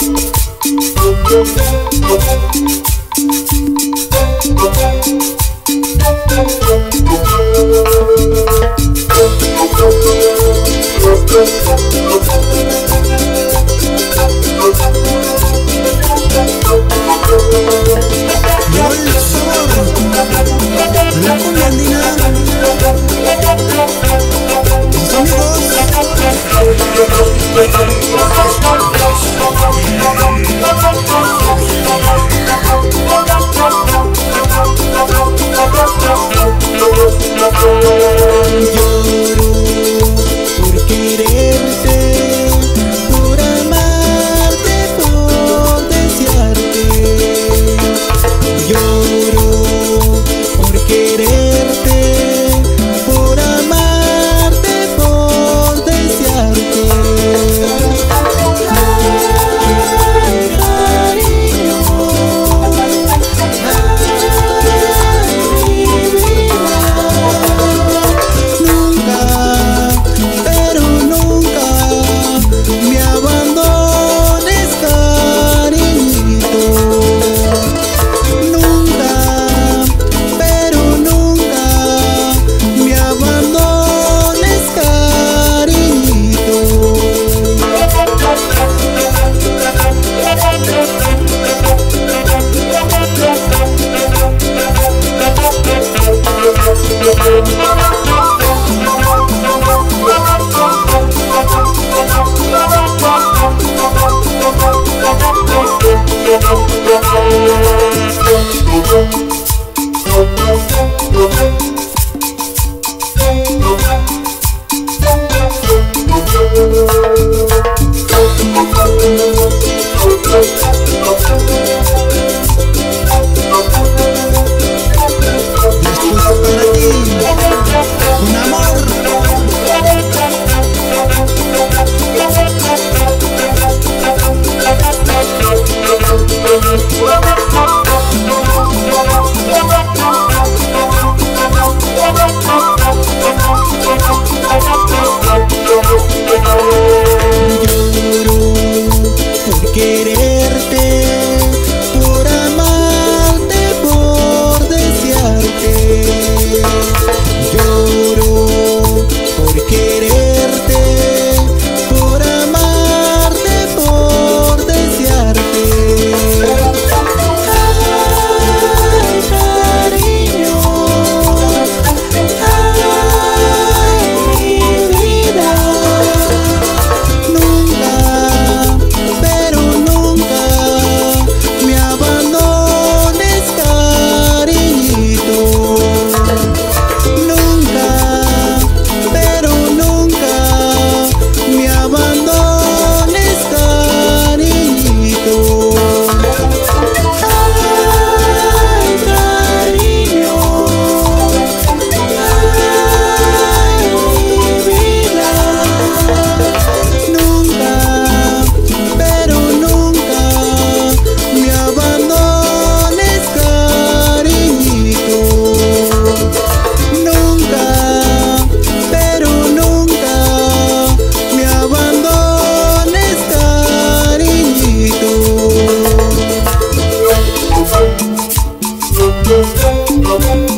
Música Whoa, 哦。